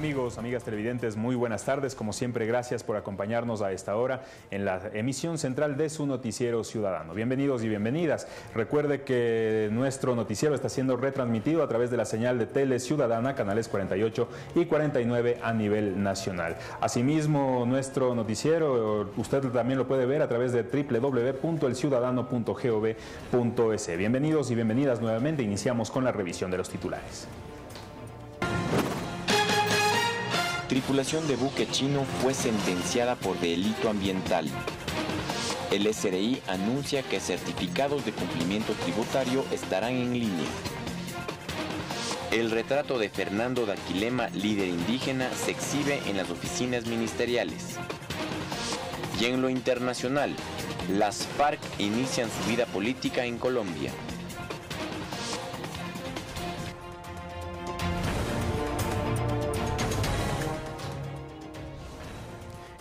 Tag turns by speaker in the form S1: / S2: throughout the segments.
S1: Amigos, amigas televidentes, muy buenas tardes. Como siempre, gracias por acompañarnos a esta hora en la emisión central de su noticiero ciudadano. Bienvenidos y bienvenidas. Recuerde que nuestro noticiero está siendo retransmitido a través de la señal de Tele Ciudadana, canales 48 y 49 a nivel nacional. Asimismo, nuestro noticiero usted también lo puede ver a través de www.elciudadano.gov.es. Bienvenidos y bienvenidas nuevamente. Iniciamos con la revisión de los titulares.
S2: Tripulación de buque chino fue sentenciada por delito ambiental. El SRI anuncia que certificados de cumplimiento tributario estarán en línea. El retrato de Fernando Daquilema, líder indígena, se exhibe en las oficinas ministeriales. Y en lo internacional, las FARC inician su vida política en Colombia.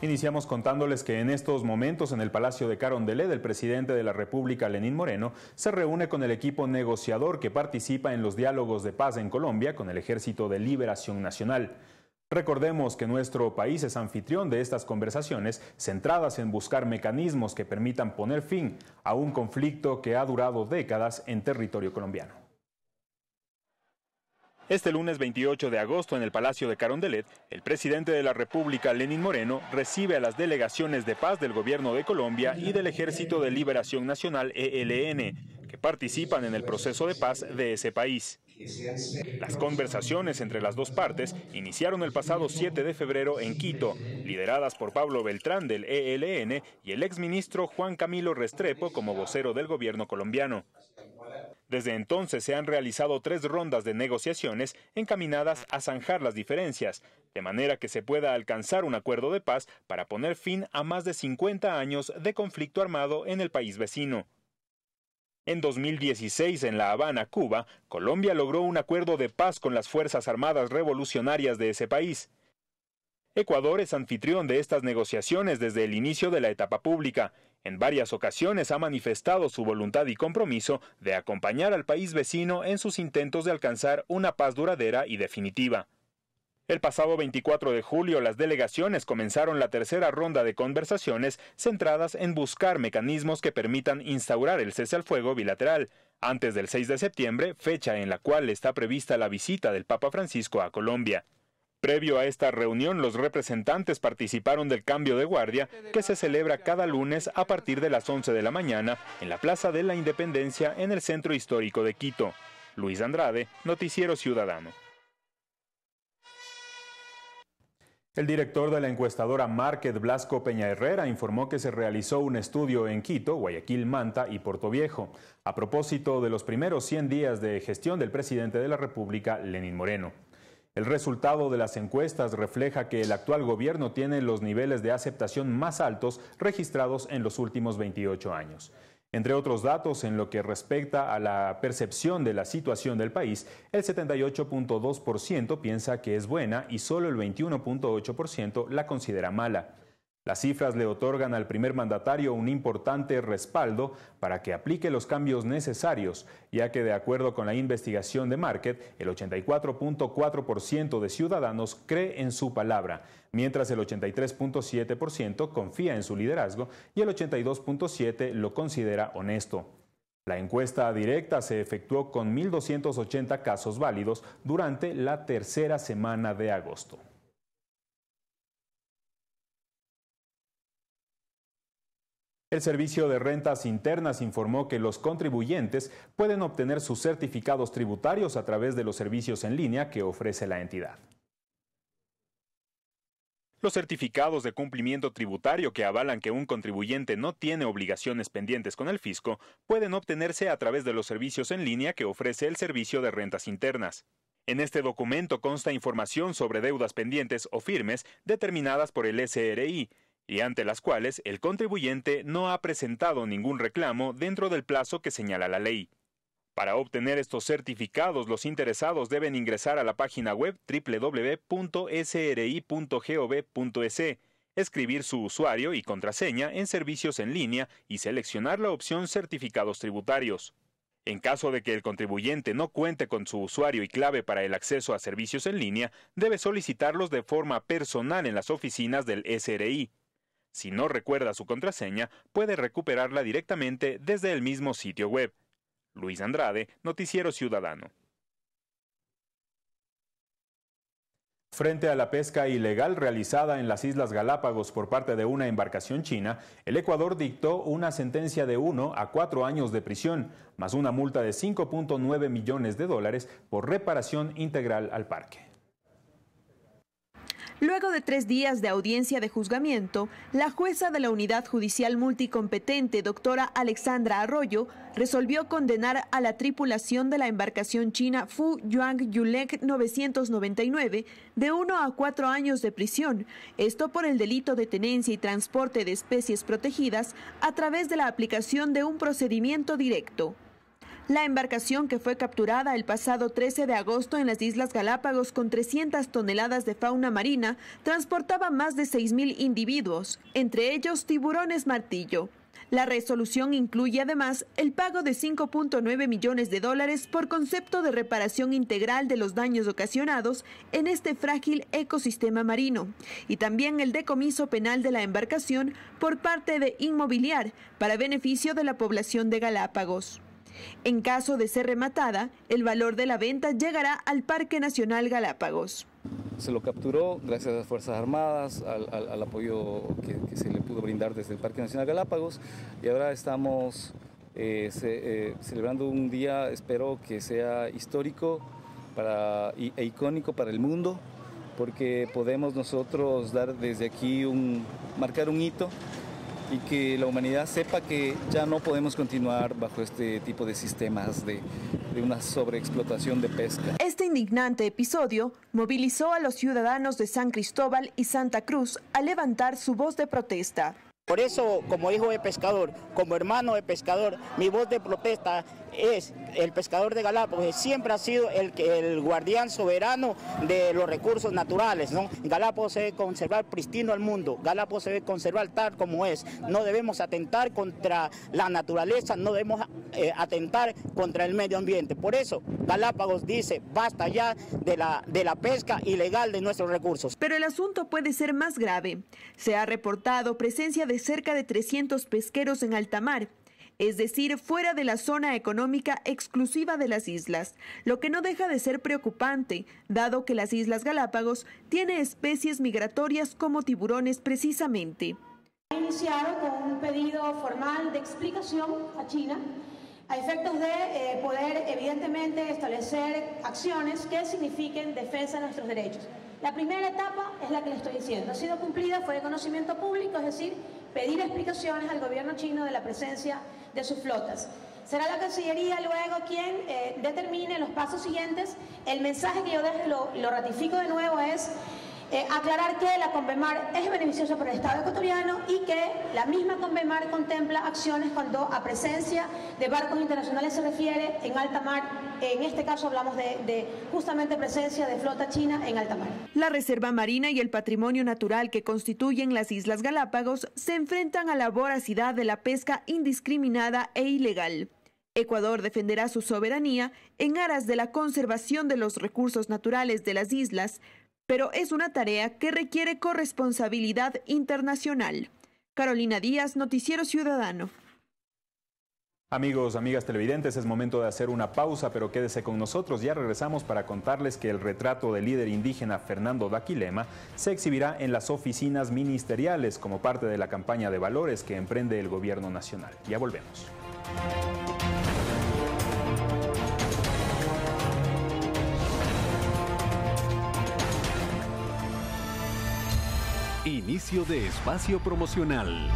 S1: Iniciamos contándoles que en estos momentos en el Palacio de Carondelet el presidente de la República, Lenín Moreno, se reúne con el equipo negociador que participa en los diálogos de paz en Colombia con el Ejército de Liberación Nacional. Recordemos que nuestro país es anfitrión de estas conversaciones centradas en buscar mecanismos que permitan poner fin a un conflicto que ha durado décadas en territorio colombiano. Este lunes 28 de agosto en el Palacio de Carondelet, el presidente de la República, Lenín Moreno, recibe a las delegaciones de paz del Gobierno de Colombia y del Ejército de Liberación Nacional, ELN, que participan en el proceso de paz de ese país. Las conversaciones entre las dos partes iniciaron el pasado 7 de febrero en Quito, lideradas por Pablo Beltrán del ELN y el exministro Juan Camilo Restrepo como vocero del gobierno colombiano. Desde entonces se han realizado tres rondas de negociaciones encaminadas a zanjar las diferencias, de manera que se pueda alcanzar un acuerdo de paz para poner fin a más de 50 años de conflicto armado en el país vecino. En 2016, en La Habana, Cuba, Colombia logró un acuerdo de paz con las Fuerzas Armadas Revolucionarias de ese país. Ecuador es anfitrión de estas negociaciones desde el inicio de la etapa pública en varias ocasiones ha manifestado su voluntad y compromiso de acompañar al país vecino en sus intentos de alcanzar una paz duradera y definitiva. El pasado 24 de julio las delegaciones comenzaron la tercera ronda de conversaciones centradas en buscar mecanismos que permitan instaurar el cese al fuego bilateral, antes del 6 de septiembre, fecha en la cual está prevista la visita del Papa Francisco a Colombia. Previo a esta reunión, los representantes participaron del cambio de guardia que se celebra cada lunes a partir de las 11 de la mañana en la Plaza de la Independencia en el centro histórico de Quito. Luis Andrade, Noticiero Ciudadano. El director de la encuestadora Market Blasco Peña Herrera informó que se realizó un estudio en Quito, Guayaquil, Manta y Puerto Viejo, a propósito de los primeros 100 días de gestión del presidente de la República, Lenín Moreno. El resultado de las encuestas refleja que el actual gobierno tiene los niveles de aceptación más altos registrados en los últimos 28 años. Entre otros datos, en lo que respecta a la percepción de la situación del país, el 78.2% piensa que es buena y solo el 21.8% la considera mala. Las cifras le otorgan al primer mandatario un importante respaldo para que aplique los cambios necesarios, ya que de acuerdo con la investigación de Market, el 84.4% de ciudadanos cree en su palabra, mientras el 83.7% confía en su liderazgo y el 82.7% lo considera honesto. La encuesta directa se efectuó con 1.280 casos válidos durante la tercera semana de agosto. El Servicio de Rentas Internas informó que los contribuyentes pueden obtener sus certificados tributarios a través de los servicios en línea que ofrece la entidad. Los certificados de cumplimiento tributario que avalan que un contribuyente no tiene obligaciones pendientes con el fisco pueden obtenerse a través de los servicios en línea que ofrece el Servicio de Rentas Internas. En este documento consta información sobre deudas pendientes o firmes determinadas por el SRI, y ante las cuales el contribuyente no ha presentado ningún reclamo dentro del plazo que señala la ley. Para obtener estos certificados, los interesados deben ingresar a la página web www.sri.gov.es, escribir su usuario y contraseña en servicios en línea y seleccionar la opción Certificados tributarios. En caso de que el contribuyente no cuente con su usuario y clave para el acceso a servicios en línea, debe solicitarlos de forma personal en las oficinas del SRI. Si no recuerda su contraseña, puede recuperarla directamente desde el mismo sitio web. Luis Andrade, Noticiero Ciudadano. Frente a la pesca ilegal realizada en las Islas Galápagos por parte de una embarcación china, el Ecuador dictó una sentencia de uno a cuatro años de prisión, más una multa de 5.9 millones de dólares por reparación integral al parque.
S3: Luego de tres días de audiencia de juzgamiento, la jueza de la Unidad Judicial Multicompetente, doctora Alexandra Arroyo, resolvió condenar a la tripulación de la embarcación china Fu Yuang Yulek 999 de uno a cuatro años de prisión, esto por el delito de tenencia y transporte de especies protegidas a través de la aplicación de un procedimiento directo. La embarcación que fue capturada el pasado 13 de agosto en las Islas Galápagos con 300 toneladas de fauna marina transportaba más de 6.000 individuos, entre ellos tiburones martillo. La resolución incluye además el pago de 5.9 millones de dólares por concepto de reparación integral de los daños ocasionados en este frágil ecosistema marino y también el decomiso penal de la embarcación por parte de Inmobiliar para beneficio de la población de Galápagos. En caso de ser rematada, el valor de la venta llegará al Parque Nacional Galápagos.
S4: Se lo capturó gracias a las Fuerzas Armadas, al, apoyo que, se le pudo brindar desde el Parque Nacional Galápagos y ahora estamos eh, eh, celebrando un día, espero que sea histórico para, e icónico para el mundo, porque podemos nosotros dar desde aquí un, marcar un hito y que la humanidad sepa que ya no podemos continuar bajo este tipo de sistemas de, de una sobreexplotación de pesca.
S3: Este indignante episodio movilizó a los ciudadanos de San Cristóbal y Santa Cruz a levantar su voz de protesta.
S5: Por eso, como hijo de pescador, como hermano de pescador, mi voz de protesta es el pescador de Galápagos, siempre ha sido el, guardián soberano de los recursos naturales. ¿no? Galápagos se debe conservar pristino al mundo, Galápagos se debe conservar tal como es. No debemos atentar contra la naturaleza, no debemos eh, atentar contra el medio ambiente. Por eso, Galápagos dice, basta ya de la, de la pesca ilegal de nuestros recursos.
S3: Pero el asunto puede ser más grave. Se ha reportado presencia de cerca de 300 pesqueros en alta mar es decir, fuera de la zona económica exclusiva de las islas, lo que no deja de ser preocupante, dado que las Islas Galápagos tiene especies migratorias como tiburones precisamente.
S6: Ha iniciado con un pedido formal de explicación a China a efectos de eh, poder evidentemente establecer acciones que signifiquen defensa de nuestros derechos. La primera etapa es la que le estoy diciendo. Ha sido cumplida, fue de conocimiento público, es decir, pedir explicaciones al gobierno chino de la presencia de sus flotas. Será la Cancillería luego quien eh, determine los pasos siguientes. El mensaje que yo dejo, lo, lo ratifico de nuevo, es eh, aclarar que la Convemar es beneficiosa para el Estado ecuatoriano y que la misma Convemar contempla acciones cuando a presencia de barcos internacionales se refiere en alta mar. En este caso hablamos de, de justamente presencia de flota china en alta mar.
S3: La Reserva Marina y el patrimonio natural que constituyen las Islas Galápagos se enfrentan a la voracidad de la pesca indiscriminada e ilegal. Ecuador defenderá su soberanía en aras de la conservación de los recursos naturales de las islas, pero es una tarea que requiere corresponsabilidad internacional. Carolina Díaz, Noticiero Ciudadano.
S1: Amigos, amigas televidentes, es momento de hacer una pausa, pero quédese con nosotros. Ya regresamos para contarles que el retrato del líder indígena Fernando Daquilema se exhibirá en las oficinas ministeriales como parte de la campaña de valores que emprende el gobierno nacional. Ya volvemos.
S7: Inicio de espacio promocional.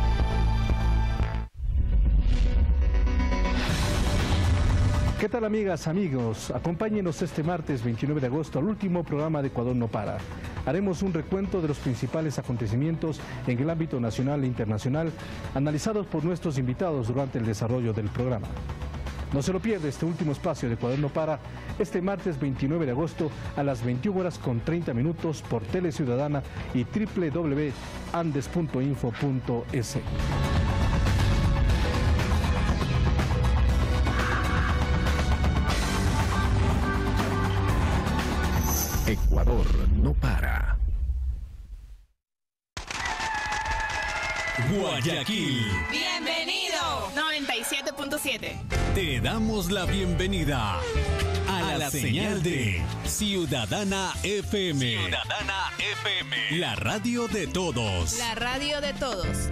S7: ¿Qué tal amigas, amigos? Acompáñenos este martes 29 de agosto al último programa de Ecuador No Para. Haremos un recuento de los principales acontecimientos en el ámbito nacional e internacional analizados por nuestros invitados durante el desarrollo del programa. No se lo pierda este último espacio de Cuaderno para este martes 29 de agosto a las 21 horas con 30 minutos por Tele Ciudadana y www.andes.info.es.
S8: Ecuador no para.
S9: Guayaquil.
S10: 97.7.
S9: Te damos la bienvenida a, la, señal, de Ciudadana FM. Ciudadana FM. La radio de todos.
S10: La radio de todos.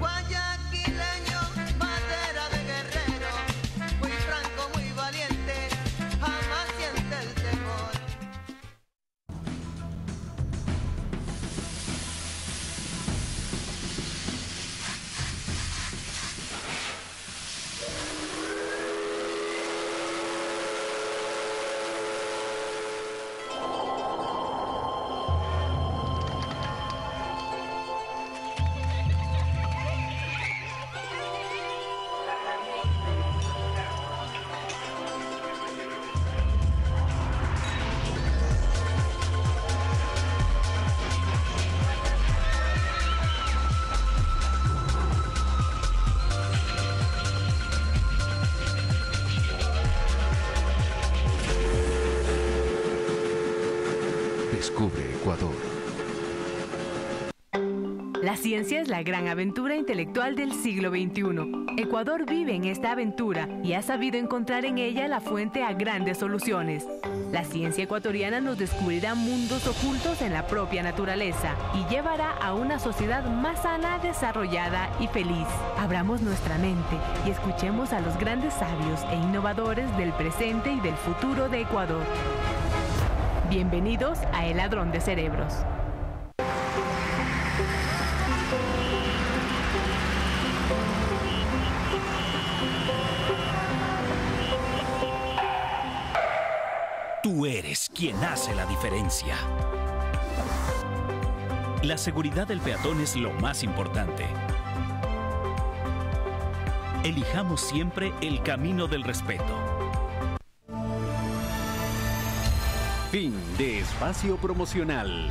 S11: La ciencia es la gran aventura intelectual del siglo XXI. Ecuador vive en esta aventura y ha sabido encontrar en ella la fuente a grandes soluciones. La ciencia ecuatoriana nos descubrirá mundos ocultos en la propia naturaleza y llevará a una sociedad más sana, desarrollada y feliz. Abramos nuestra mente y escuchemos a los grandes sabios e innovadores del presente y del futuro de Ecuador. Bienvenidos a El Ladrón de Cerebros.
S9: Tú eres quien hace la diferencia. La seguridad del peatón es lo más importante. Elijamos siempre el camino del respeto. Fin de espacio promocional.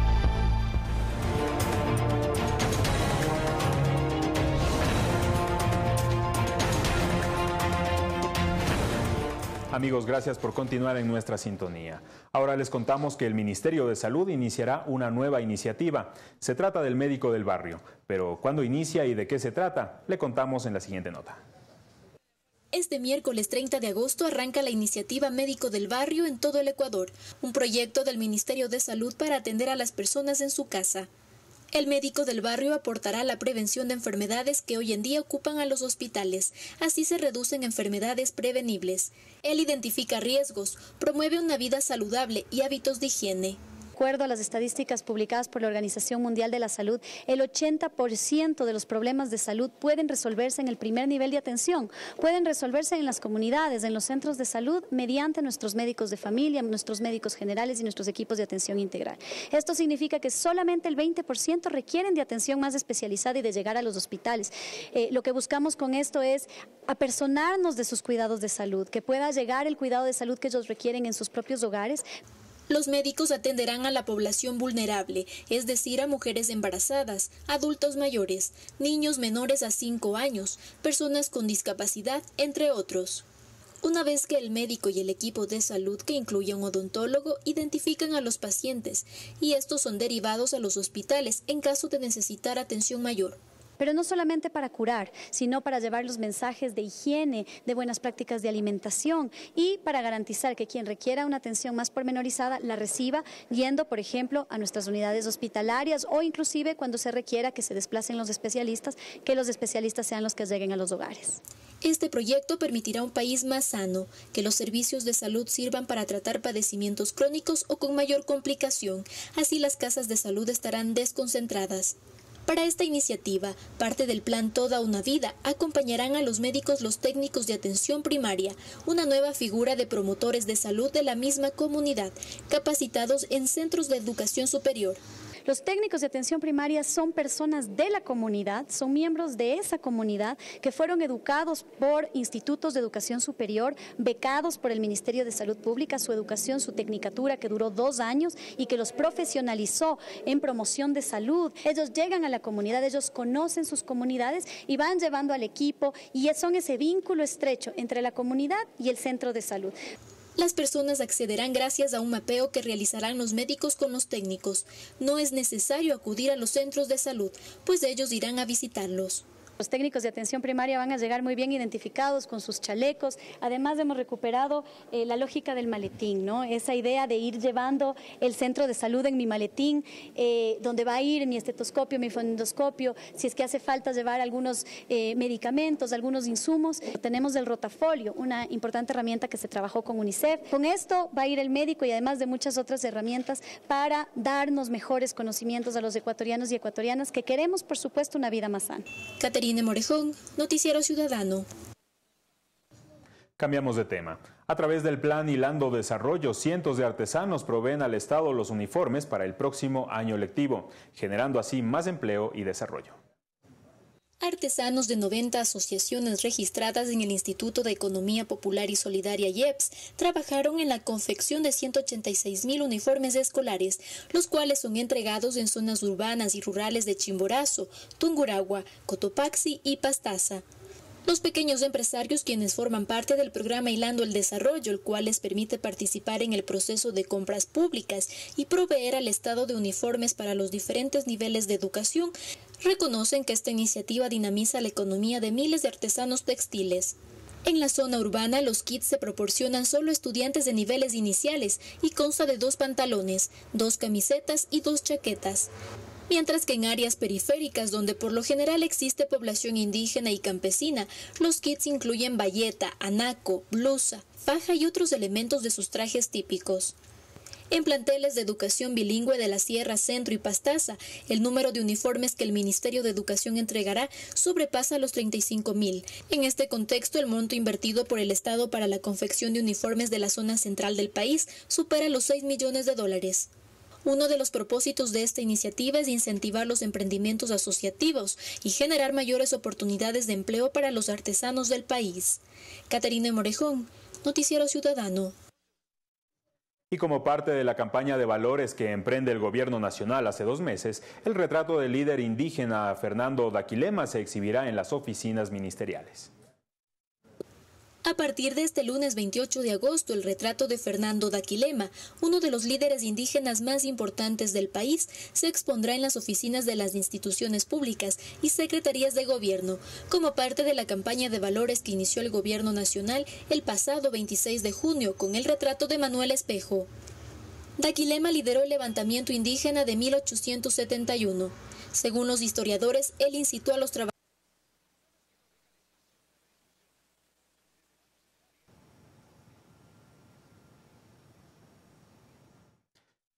S1: Amigos, gracias por continuar en nuestra sintonía. Ahora les contamos que el Ministerio de Salud iniciará una nueva iniciativa. Se trata del médico del barrio, pero ¿cuándo inicia y de qué se trata? Le contamos en la siguiente nota.
S12: Este miércoles 30 de agosto arranca la iniciativa Médico del Barrio en todo el Ecuador, un proyecto del Ministerio de Salud para atender a las personas en su casa. El médico del barrio aportará la prevención de enfermedades que hoy en día ocupan a los hospitales. Así se reducen enfermedades prevenibles. Él identifica riesgos, promueve una vida saludable y hábitos de higiene
S13: acuerdo a las estadísticas publicadas por la Organización Mundial de la Salud, el 80% de los problemas de salud pueden resolverse en el primer nivel de atención, pueden resolverse en las comunidades, en los centros de salud, mediante nuestros médicos de familia, nuestros médicos generales y nuestros equipos de atención integral. Esto significa que solamente el 20% requieren de atención más especializada y de llegar a los hospitales. Eh, lo que buscamos con esto es apersonarnos de sus cuidados de salud, que pueda llegar el cuidado de salud que ellos requieren en sus propios hogares,
S12: los médicos atenderán a la población vulnerable, es decir, a mujeres embarazadas, adultos mayores, niños menores a 5 años, personas con discapacidad, entre otros. Una vez que el médico y el equipo de salud, que incluye un odontólogo, identifican a los pacientes y estos son derivados a los hospitales en caso de necesitar atención mayor
S13: pero no solamente para curar, sino para llevar los mensajes de higiene, de buenas prácticas de alimentación y para garantizar que quien requiera una atención más pormenorizada la reciba yendo, por ejemplo, a nuestras unidades hospitalarias o inclusive cuando se requiera que se desplacen los especialistas, que los especialistas sean los que lleguen a los hogares.
S12: Este proyecto permitirá un país más sano, que los servicios de salud sirvan para tratar padecimientos crónicos o con mayor complicación, así las casas de salud estarán desconcentradas. Para esta iniciativa, parte del plan Toda una Vida, acompañarán a los médicos los técnicos de atención primaria, una nueva figura de promotores de salud de la misma comunidad, capacitados en centros de educación superior.
S13: Los técnicos de atención primaria son personas de la comunidad, son miembros de esa comunidad que fueron educados por institutos de educación superior, becados por el Ministerio de Salud Pública, su educación, su tecnicatura que duró dos años y que los profesionalizó en promoción de salud. Ellos llegan a la comunidad, ellos conocen sus comunidades y van llevando al equipo y son ese vínculo estrecho entre la comunidad y el centro de salud.
S12: Las personas accederán gracias a un mapeo que realizarán los médicos con los técnicos. No es necesario acudir a los centros de salud, pues ellos irán a visitarlos.
S13: Los técnicos de atención primaria van a llegar muy bien identificados con sus chalecos. Además hemos recuperado eh, la lógica del maletín, ¿no? Esa idea de ir llevando el centro de salud en mi maletín, eh, donde va a ir mi estetoscopio, mi fonendoscopio, si es que hace falta llevar algunos eh, medicamentos, algunos insumos. Tenemos el rotafolio, una importante herramienta que se trabajó con UNICEF. Con esto va a ir el médico y además de muchas otras herramientas para darnos mejores conocimientos a los ecuatorianos y ecuatorianas que queremos, por supuesto, una vida más sana.
S12: Morejón, Noticiero Ciudadano.
S1: Cambiamos de tema. A través del plan Hilando Desarrollo, cientos de artesanos proveen al Estado los uniformes para el próximo año lectivo, generando así más empleo y desarrollo.
S12: Artesanos de 90 asociaciones registradas en el Instituto de Economía Popular y Solidaria IEPS trabajaron en la confección de 186 mil uniformes escolares, los cuales son entregados en zonas urbanas y rurales de Chimborazo, Tunguragua, Cotopaxi y Pastaza. Los pequeños empresarios quienes forman parte del programa Hilando el Desarrollo, el cual les permite participar en el proceso de compras públicas y proveer al Estado de uniformes para los diferentes niveles de educación, reconocen que esta iniciativa dinamiza la economía de miles de artesanos textiles. En la zona urbana, los kits se proporcionan solo a estudiantes de niveles iniciales y consta de dos pantalones, dos camisetas y dos chaquetas. Mientras que en áreas periféricas, donde por lo general existe población indígena y campesina, los kits incluyen bayeta, anaco, blusa, faja y otros elementos de sus trajes típicos. En planteles de educación bilingüe de la Sierra Centro y Pastaza, el número de uniformes que el Ministerio de Educación entregará sobrepasa los 35 mil. En este contexto, el monto invertido por el Estado para la confección de uniformes de la zona central del país supera los 6 millones de dólares. Uno de los propósitos de esta iniciativa es incentivar los emprendimientos asociativos y generar mayores oportunidades de empleo para los artesanos del país. Caterina Morejón, Noticiero Ciudadano.
S1: Y como parte de la campaña de valores que emprende el gobierno nacional hace dos meses, el retrato del líder indígena Fernando Daquilema se exhibirá en las oficinas ministeriales.
S12: A partir de este lunes 28 de agosto, el retrato de Fernando Daquilema, uno de los líderes indígenas más importantes del país, se expondrá en las oficinas de las instituciones públicas y secretarías de gobierno, como parte de la campaña de valores que inició el gobierno nacional el pasado 26 de junio con el retrato de Manuel Espejo. Daquilema lideró el levantamiento indígena de 1871. Según los historiadores, él incitó a los trabajadores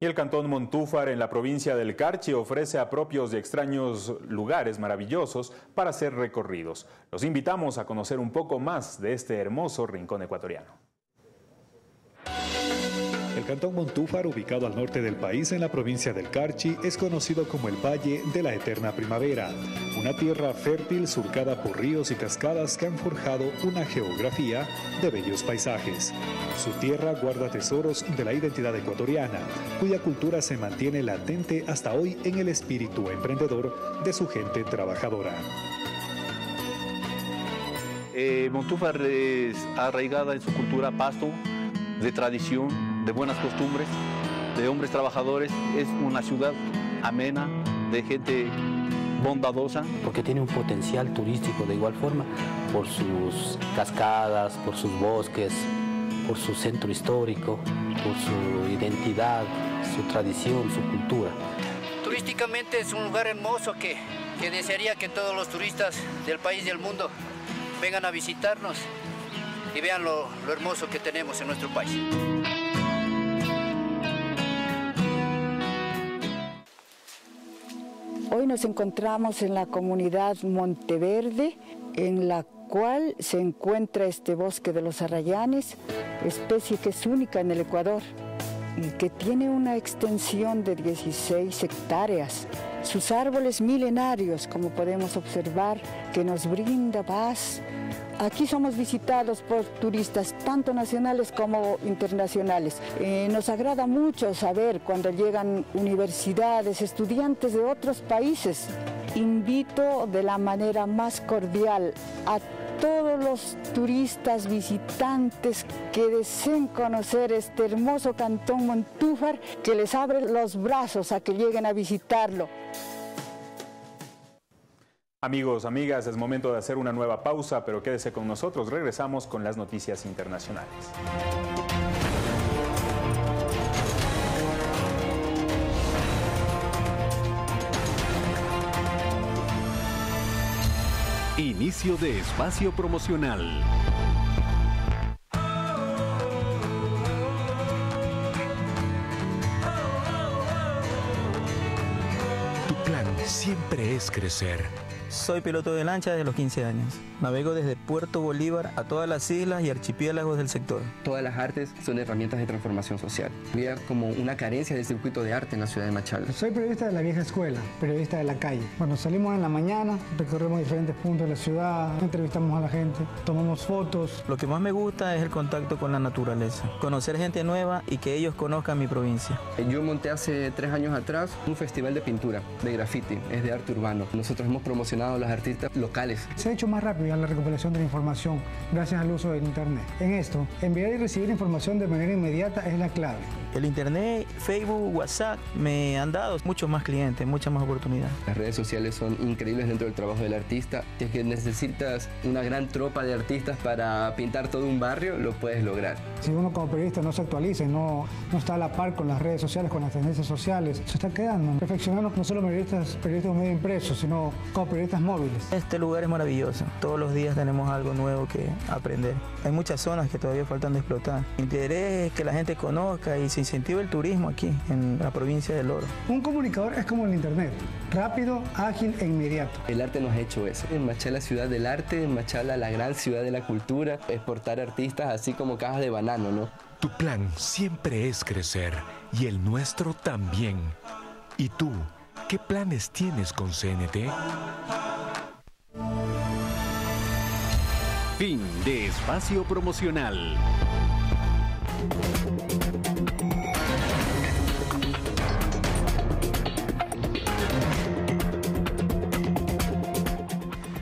S1: Y el cantón Montúfar en la provincia del Carchi ofrece a propios y extraños lugares maravillosos para ser recorridos. Los invitamos a conocer un poco más de este hermoso rincón ecuatoriano.
S8: El cantón Montúfar, ubicado al norte del país en la provincia del Carchi, es conocido como el Valle de la Eterna Primavera, una tierra fértil surcada por ríos y cascadas que han forjado una geografía de bellos paisajes. Su tierra guarda tesoros de la identidad ecuatoriana, cuya cultura se mantiene latente hasta hoy en el espíritu emprendedor de su gente trabajadora.
S14: Eh, Montúfar es arraigada en su cultura pasto, de tradición, de buenas costumbres, de hombres trabajadores. Es una ciudad amena, de gente bondadosa.
S15: Porque tiene un potencial turístico de igual forma, por sus cascadas, por sus bosques, por su centro histórico, por su identidad, su tradición, su cultura.
S16: Turísticamente es un lugar hermoso que, que desearía que todos los turistas del país y del mundo vengan a visitarnos y vean lo, lo hermoso que tenemos en nuestro país.
S17: Hoy nos encontramos en la comunidad Monteverde, en la cual se encuentra este bosque de los arrayanes, especie que es única en el Ecuador y que tiene una extensión de 16 hectáreas. Sus árboles milenarios, como podemos observar, que nos brinda paz, Aquí somos visitados por turistas, tanto nacionales como internacionales. Eh, nos agrada mucho saber cuando llegan universidades, estudiantes de otros países. Invito de la manera más cordial a todos los turistas visitantes que deseen conocer este hermoso cantón Montúfar, que les abre los brazos a que lleguen a visitarlo.
S1: Amigos, amigas, es momento de hacer una nueva pausa, pero quédese con nosotros. Regresamos con las noticias internacionales.
S9: Inicio de espacio promocional.
S18: Tu plan siempre es crecer
S19: soy piloto de lancha desde los 15 años. Navego desde Puerto Bolívar a todas las islas y archipiélagos del sector.
S20: Todas las artes son herramientas de transformación social. Había como una carencia del circuito de arte en la ciudad de Machala.
S21: Soy periodista de la vieja escuela, periodista de la calle. Cuando salimos en la mañana, recorremos diferentes puntos de la ciudad, entrevistamos a la gente, tomamos fotos.
S19: Lo que más me gusta es el contacto con la naturaleza, conocer gente nueva y que ellos conozcan mi provincia.
S20: Yo monté hace tres años atrás un festival de pintura, de graffiti, es de arte urbano. Nosotros hemos promocionado los artistas locales.
S21: Se ha hecho más rápido la recuperación de la información gracias al uso del Internet. En esto, enviar y recibir información de manera inmediata es la clave.
S19: El Internet, Facebook, WhatsApp me han dado muchos más clientes, muchas más oportunidades.
S20: Las redes sociales son increíbles dentro del trabajo del artista. Si es que necesitas una gran tropa de artistas para pintar todo un barrio, lo puedes lograr.
S21: Si uno como periodista no se actualiza y no, no está a la par con las redes sociales, con las tendencias sociales, se está quedando. Perfeccionando no solo periodistas, periodistas medio impresos, sino como periodistas móviles.
S19: Este lugar es maravilloso. Todos los días tenemos algo nuevo que aprender. Hay muchas zonas que todavía faltan de explotar. Mi interés es que la gente conozca y se incentive el turismo aquí, en la provincia del Oro.
S21: Un comunicador es como el Internet, rápido, ágil e inmediato.
S20: El arte nos ha hecho eso. En Machala, ciudad del arte, en Machala, la gran ciudad de la cultura, exportar artistas así como cajas de banano, ¿no?
S18: Tu plan siempre es crecer y el nuestro también. ¿Y tú? ¿Qué planes tienes con CNT?
S9: Fin de espacio promocional.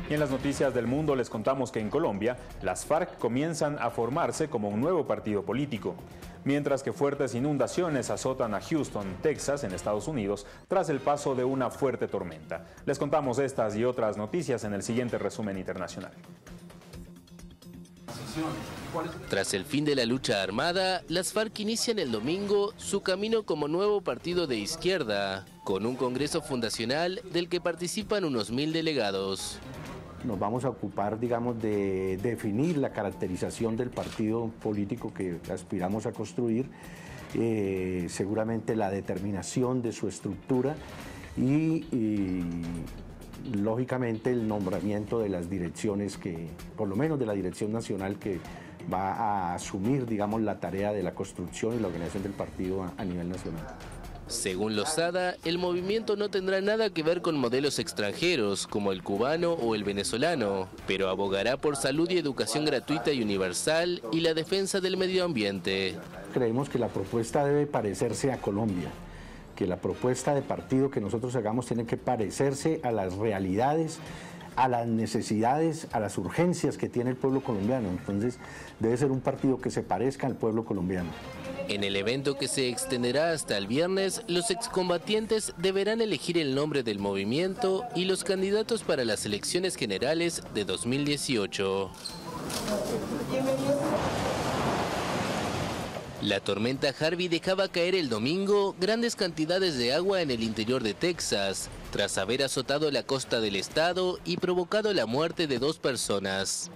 S1: Y en las noticias del mundo les contamos que en Colombia las FARC comienzan a formarse como un nuevo partido político mientras que fuertes inundaciones azotan a Houston, Texas, en Estados Unidos, tras el paso de una fuerte tormenta. Les contamos estas y otras noticias en el siguiente resumen internacional.
S22: Tras el fin de la lucha armada, las FARC inician el domingo su camino como nuevo partido de izquierda, con un congreso fundacional del que participan unos mil delegados
S23: nos vamos a ocupar, digamos, de definir la caracterización del partido político que aspiramos a construir, eh, seguramente la determinación de su estructura y, lógicamente el nombramiento de las direcciones que, por lo menos de la dirección nacional que va a asumir, digamos, la tarea de la construcción y la organización del partido a nivel nacional.
S22: Según Lozada, el movimiento no tendrá nada que ver con modelos extranjeros como el cubano o el venezolano, pero abogará por salud y educación gratuita y universal y la defensa del medio ambiente.
S23: Creemos que la propuesta debe parecerse a Colombia, que la propuesta de partido que nosotros hagamos tiene que parecerse a las realidades a las necesidades, a las urgencias que tiene el pueblo colombiano. Entonces debe ser un partido que se parezca al pueblo colombiano.
S22: En el evento que se extenderá hasta el viernes, los excombatientes deberán elegir el nombre del movimiento y los candidatos para las elecciones generales de 2018. La tormenta Harvey dejaba caer el domingo grandes cantidades de agua en el interior de Texas, tras haber azotado la costa del estado y provocado la muerte de dos personas.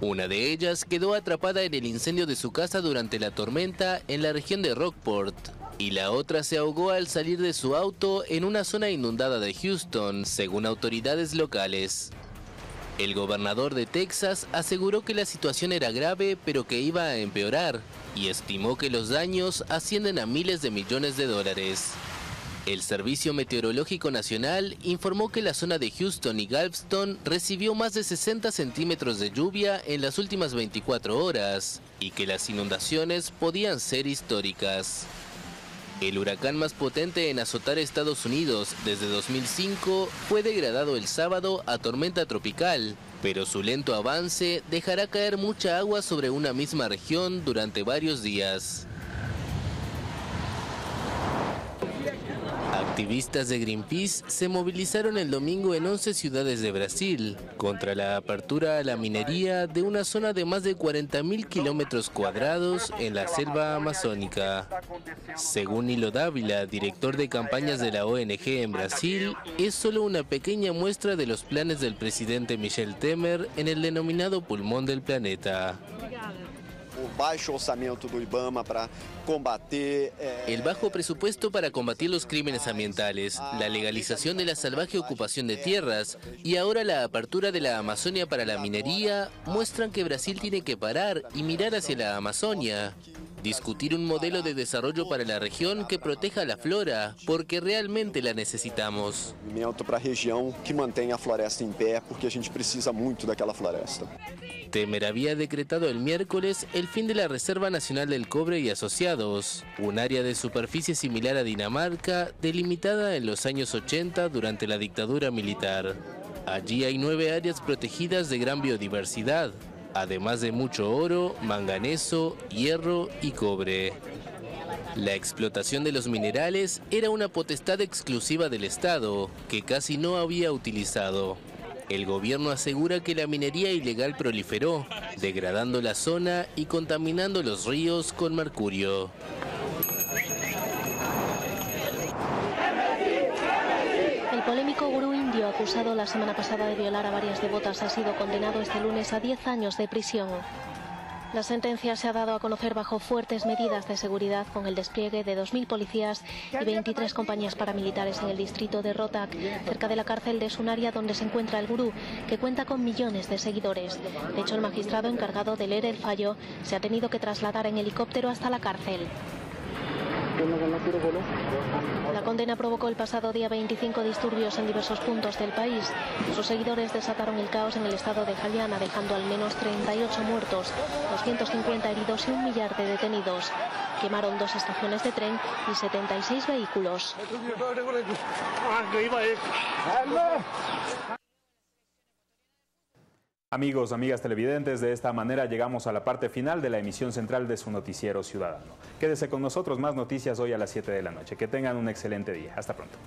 S22: Una de ellas quedó atrapada en el incendio de su casa durante la tormenta en la región de Rockport y la otra se ahogó al salir de su auto en una zona inundada de Houston, según autoridades locales. El gobernador de Texas aseguró que la situación era grave pero que iba a empeorar y estimó que los daños ascienden a miles de millones de dólares. El Servicio Meteorológico Nacional informó que la zona de Houston y Galveston recibió más de 60 centímetros de lluvia en las últimas 24 horas y que las inundaciones podían ser históricas. El huracán más potente en azotar Estados Unidos desde 2005 fue degradado el sábado a tormenta tropical Pero su lento avance dejará caer mucha agua sobre una misma región durante varios días. Activistas de Greenpeace se movilizaron el domingo en 11 ciudades de Brasil contra la apertura a la minería de una zona de más de 40.000 kilómetros cuadrados en la selva amazónica. Según Hilo Dávila, director de campañas de la ONG en Brasil, es solo una pequeña muestra de los planes del presidente Michel Temer en el denominado pulmón del planeta. El bajo presupuesto para combatir los crímenes ambientales, la legalización de la salvaje ocupación de tierras y ahora la apertura de la Amazonia para la minería muestran que Brasil tiene que parar y mirar hacia la Amazonia. Discutir un modelo de desarrollo para la región que proteja la flora, porque realmente la necesitamos.
S24: para a região que mantenha a floresta em pé, porque a gente precisa muito daquela floresta.
S22: Temer había decretado el miércoles el fin de la Reserva Nacional del Cobre y Asociados, un área de superficie similar a Dinamarca, delimitada en los años 80 durante la dictadura militar. Allí hay nueve áreas protegidas de gran biodiversidad, además de mucho oro, manganeso, hierro y cobre. La explotación de los minerales era una potestad exclusiva del Estado, que casi no había utilizado. El gobierno asegura que la minería ilegal proliferó, degradando la zona y contaminando los ríos con mercurio.
S25: El polémico gurú acusado la semana pasada de violar a varias devotas ha sido condenado este lunes a 10 años de prisión. La sentencia se ha dado a conocer bajo fuertes medidas de seguridad con el despliegue de 2.000 policías y 23 compañías paramilitares en el distrito de Rotak, cerca de la cárcel de Sunaria donde se encuentra el gurú, que cuenta con millones de seguidores. De hecho, el magistrado encargado de leer el fallo se ha tenido que trasladar en helicóptero hasta la cárcel. La condena provocó el pasado día 25 disturbios en diversos puntos del país. Sus seguidores desataron el caos en el estado de Jaliana, dejando al menos 38 muertos, 250 heridos y un millar de detenidos. Quemaron dos estaciones de tren y 76 vehículos.
S1: Amigos, amigas televidentes, de esta manera llegamos a la parte final de la emisión central de su noticiero ciudadano. Quédese con nosotros, más noticias hoy a las 7 de la noche. Que tengan un excelente día. Hasta pronto.